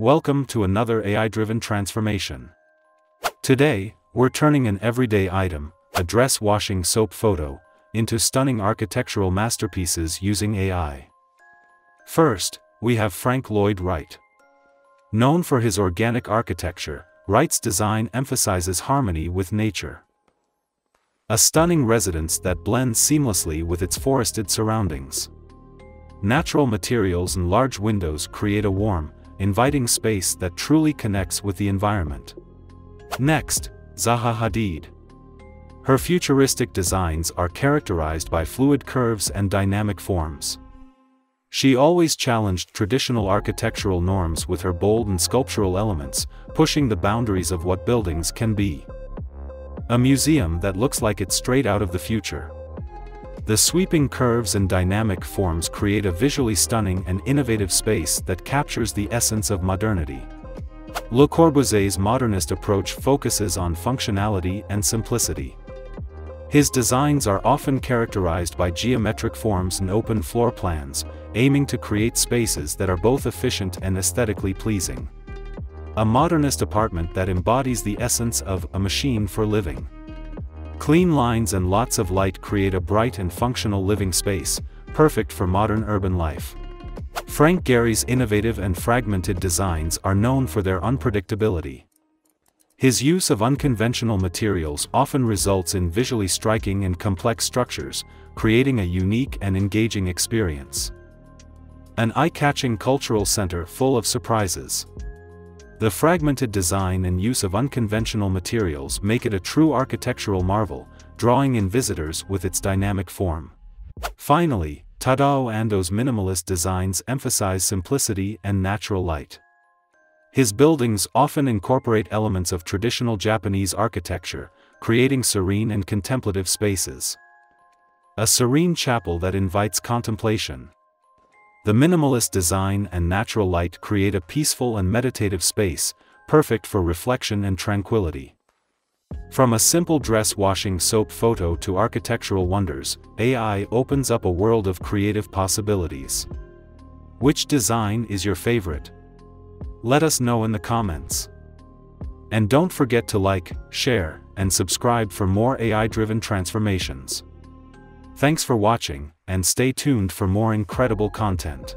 Welcome to another AI-driven transformation. Today, we're turning an everyday item, a dress washing soap photo, into stunning architectural masterpieces using AI. First, we have Frank Lloyd Wright. Known for his organic architecture, Wright's design emphasizes harmony with nature. A stunning residence that blends seamlessly with its forested surroundings. Natural materials and large windows create a warm, inviting space that truly connects with the environment. Next, Zaha Hadid. Her futuristic designs are characterized by fluid curves and dynamic forms. She always challenged traditional architectural norms with her bold and sculptural elements, pushing the boundaries of what buildings can be. A museum that looks like it's straight out of the future. The sweeping curves and dynamic forms create a visually stunning and innovative space that captures the essence of modernity. Le Corbusier's modernist approach focuses on functionality and simplicity. His designs are often characterized by geometric forms and open floor plans, aiming to create spaces that are both efficient and aesthetically pleasing. A modernist apartment that embodies the essence of a machine for living. Clean lines and lots of light create a bright and functional living space, perfect for modern urban life. Frank Gehry's innovative and fragmented designs are known for their unpredictability. His use of unconventional materials often results in visually striking and complex structures, creating a unique and engaging experience. An eye-catching cultural center full of surprises. The fragmented design and use of unconventional materials make it a true architectural marvel, drawing in visitors with its dynamic form. Finally, Tadao Ando's minimalist designs emphasize simplicity and natural light. His buildings often incorporate elements of traditional Japanese architecture, creating serene and contemplative spaces. A serene chapel that invites contemplation. The minimalist design and natural light create a peaceful and meditative space, perfect for reflection and tranquility. From a simple dress washing soap photo to architectural wonders, AI opens up a world of creative possibilities. Which design is your favorite? Let us know in the comments. And don't forget to like, share, and subscribe for more AI-driven transformations. Thanks for watching, and stay tuned for more incredible content.